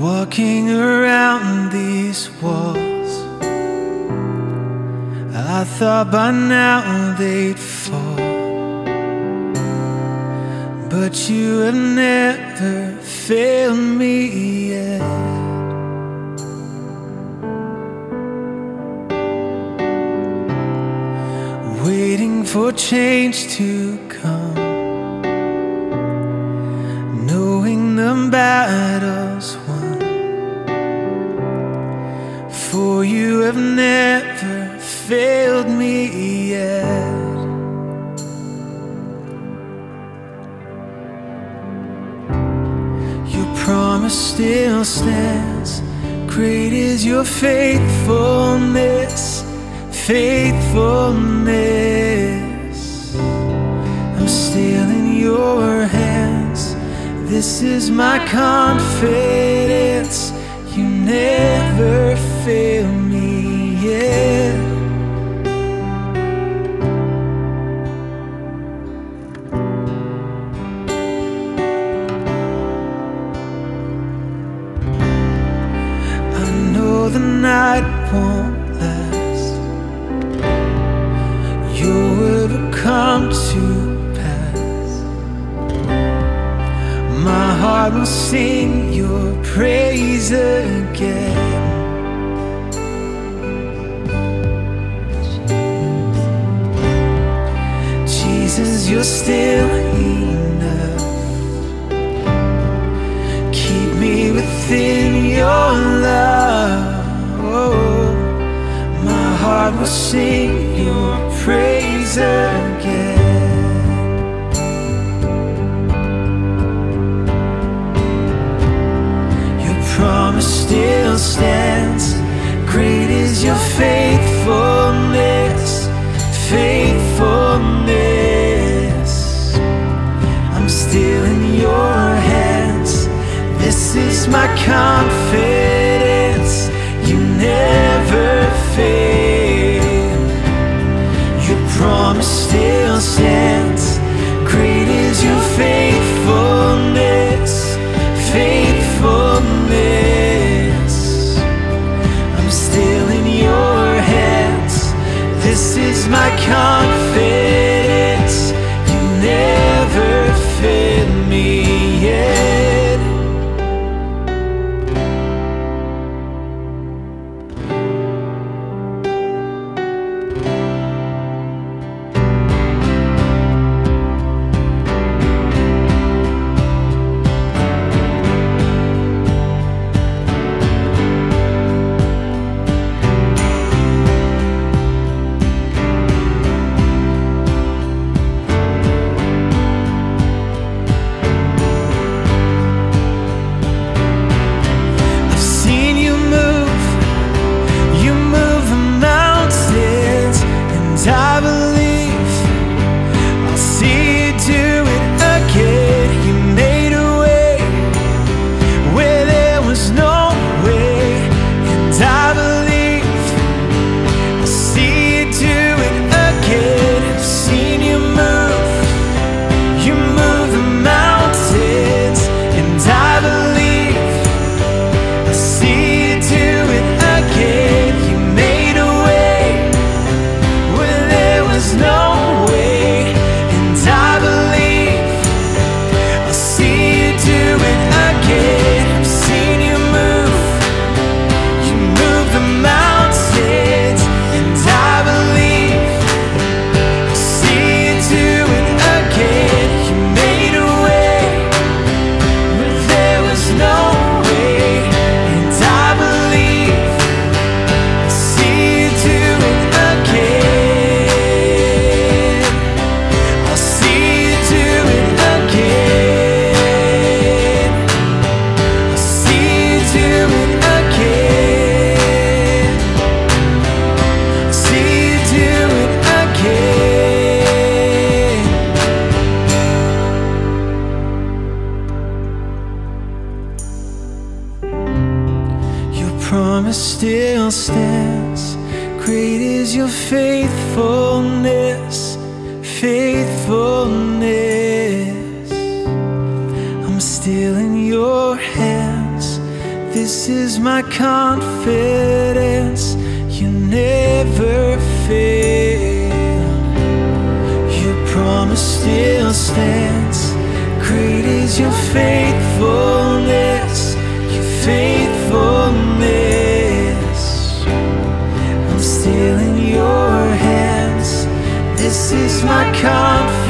Looking around these walls, I thought by now they'd fall. But you have never failed me yet. Waiting for change to come, knowing the battle's you have never failed me yet. Your promise still stands. Great is your faithfulness, faithfulness. I'm still in your hands. This is my confidence. You never fail me yet. I know the night won't last. Your word will come to pass. My heart will sing your praise again. You're still enough. Keep me within your love. Oh, my heart will sing your praise again. Your promise still stands. Great is your faithfulness, still in your hands. This is my confidence. You never fail. Your promise still stands. Great is your faithfulness, faithfulness. I'm still in your hands. This is my confidence. Still stands. Great is your faithfulness, faithfulness. I'm still in your hands. This is my confidence. You never fail. Your promise still stands. Great is your faithfulness. Your faithfulness. This is my confidence.